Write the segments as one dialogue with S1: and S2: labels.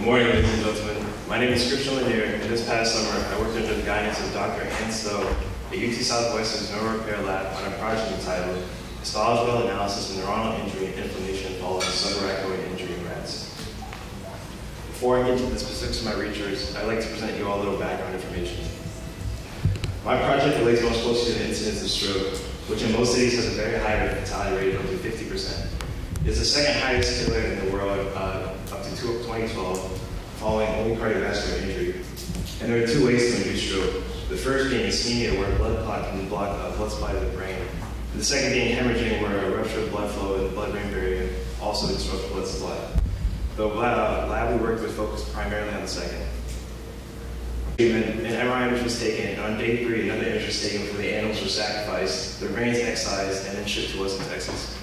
S1: Good morning, ladies and gentlemen. My name is Christian Lanier, and this past summer, I worked under the guidance of Dr. Ann at UT Southwestern's Neural Repair Lab on a project entitled Histological Analysis of Neuronal Injury and Inflammation Following Subarachnoid Injury in Rats. Before I get to the specifics of my research, I'd like to present you all a little background information. My project relates most closely to the incidence of stroke, which in most cities has a very high fatality rate of up to 50%. It's the second highest killer in the world, uh, 2012, following only cardiovascular injury. And there are two ways to induce stroke. The first being ischemia, where blood clot can block uh, blood supply to the brain. And the second being hemorrhaging, where a rupture of blood flow in the blood-brain barrier also disrupts blood supply. The uh, lab we worked with focused primarily on the second. An MRI image was taken, and on day three, another image was taken where the animals were sacrificed, their brains excised, and then shipped to us in Texas.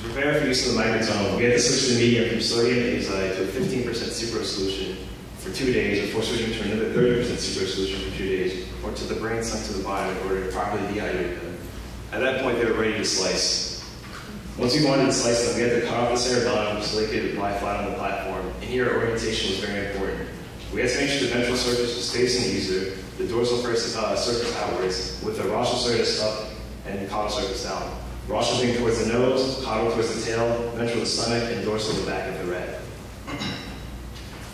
S1: To prepare for use in the microtome, we had to switch the medium from sodium azide to a 15% sucrose solution for two days before switching to another 30% sucrose solution for two days, or to the brain sunk to the bottom in order to properly dehydrate them. At that point, they were ready to slice. Once we wanted to slice them, we had to cut off the cerebellum so they could lie flat on the platform, and here orientation was very important. We had to make sure the ventral surface was facing the user, the dorsal surface, uh, surface outwards, with the rostral surface up and the caudal surface down. Being towards the nose, caudal towards the tail, ventral the stomach, and dorsal the back of the rat.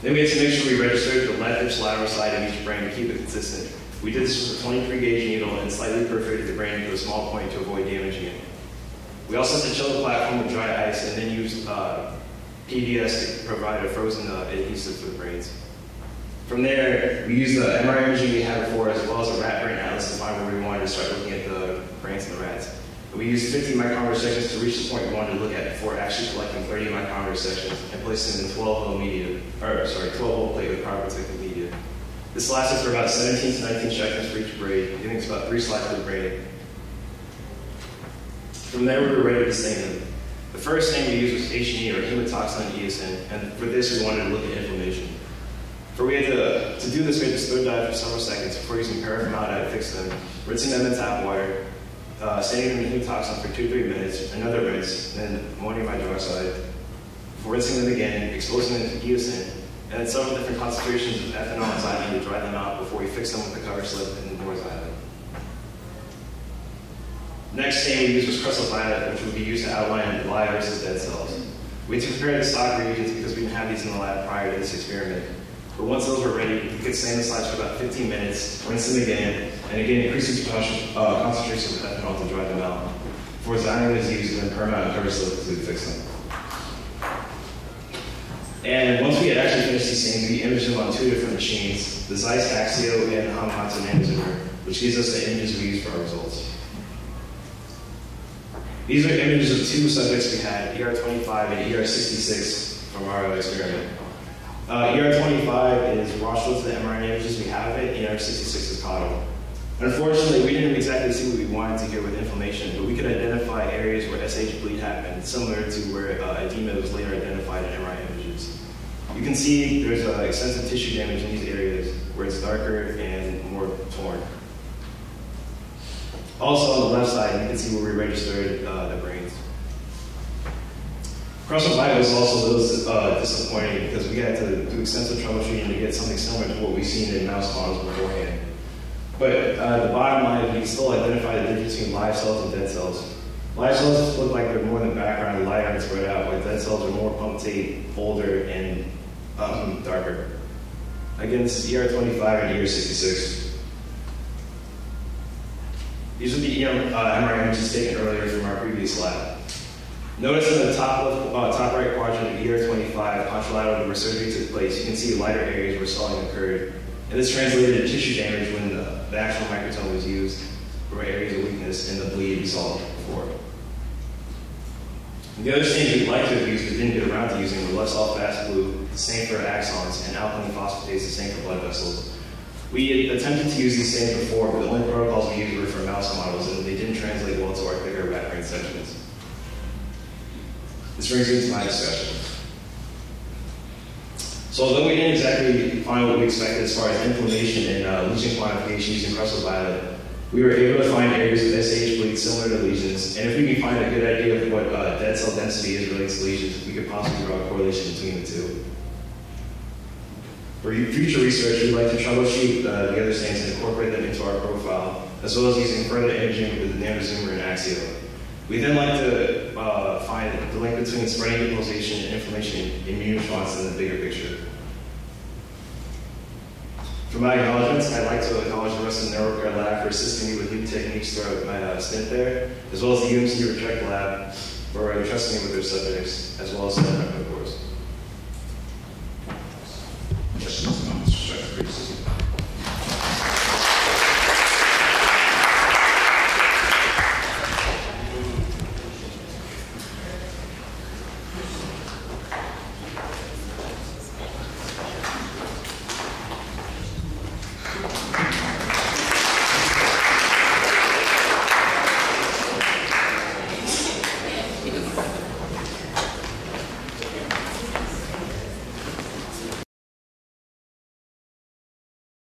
S1: then we had to make sure we registered the left and lateral side of each brain to keep it consistent. We did this with a 23 gauge needle and slightly perforated the brain to a small point to avoid damaging it. We also had to chill the platform with dry ice and then use uh, to provide a frozen uh, adhesive for the brains. From there, we used the MRI imaging we had before as well as a rat brain atlas to find where we wanted to start looking at the brains of the rats. We used 50 micron resections to reach the point we wanted to look at before actually collecting 30 micron resections and placing them in 12 hole media, or sorry, 12 hole plate with proper protective media. This lasted for about 17 to 19 seconds for each braid, giving us about three slices of braiding. From there, we were ready to stain them. The first stain we used was H&E or hematoxylin eosin, and for this we wanted to look at inflammation. For we had to, to do this, we had to slow dive for several seconds before using paraformaldehyde to fix them, rinsing them in tap water, uh, them in hematoxin for two, three minutes, another rinse, then ammonium hydroxide, rinsing them again, exposing them to eosin, and then several different concentrations of ethanol and xylene to dry them out before we fix them with the cover slip and more xylene. Next stain we used was crystal violet, which would be used to outline live versus dead cells. We had to prepare the stock reagents because we didn't have these in the lab prior to this experiment. But once those were ready, we could stain the slides for about 15 minutes, rinse them again, and again increase the uh, concentration of ethanol to dry them out. For xylene was used, then perma and cover to fix them. And once we had actually finished these things, we imaged them on two different machines, the Zeiss Axio and the Hamamatsu Nanozoomer, which gives us the images we use for our results. These are images of two subjects we had, ER25 and ER66 from our experiment. Uh, ER25 is to the MRI images we have it, ER66 is caudal. Unfortunately, we didn't exactly see what we wanted to here with inflammation, but we could identify areas where SH bleed happened, similar to where uh, edema was later identified in MRI images. You can see there's uh, extensive tissue damage in these areas where it's darker and more torn. Also on the left side, you can see where we registered uh, the brains. Crystal violet was also a little uh, disappointing because we had to do extensive troubleshooting to get something similar to what we've seen in mouse models beforehand. But uh, the bottom line is we can still identify the difference between live cells and dead cells. Live cells look like they're more in the background, lighter and spread out, while dead cells are more punctate, older, and um, darker. Again, this is ER25 and ER66. These are the EM, uh, MRI images taken earlier from our previous lab. Notice in the top left, uh, top right quadrant of ER25, contralateral where surgery took place, you can see lighter areas where swelling occurred. And this translated to tissue damage when the, the actual microtome was used for areas of weakness and the bleed saw before. And the other stains we'd like to have used but didn't get around to using were Luxol Fast Blue, the same for axons, and alkaline phosphatase, the same for blood vessels. We attempted to use these stains before, but the only protocols we used were for mouse models, and they didn't translate well to our thicker rat brain sections. This brings me to my discussion. So although we didn't exactly find what we expected as far as inflammation and uh, lesion quantification using crystal violet, We were able to find areas of SAH bleed similar to lesions, and if we can find a good idea of what uh, dead cell density is related to lesions, we could possibly draw a correlation between the two. For future research, we'd like to troubleshoot uh, the other stains and incorporate them into our profile, as well as using further imaging with the nanozoomer and Axio. We then like to uh, find the link between spreading localization and inflammation immune response in the bigger picture. For my acknowledgments, I'd like to acknowledge the rest of the NeuroCare lab for assisting me with new techniques throughout my uh, stint there, as well as the UMC Retract lab for entrusting me with their subjects, as well as.